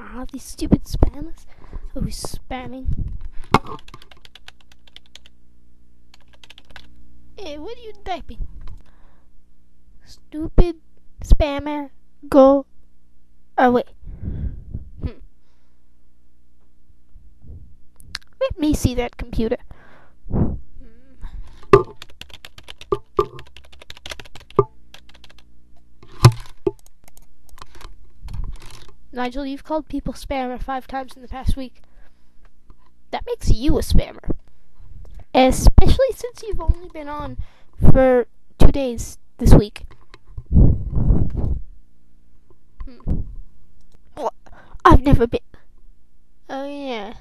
Ah, these stupid spammers. Always spamming. Hey, what are you typing? Stupid spammer, go away. Hmm. Let me see that computer. Nigel, you've called people spammer five times in the past week. That makes you a spammer. Especially since you've only been on for two days this week. Hmm. I've never been. Oh, yeah.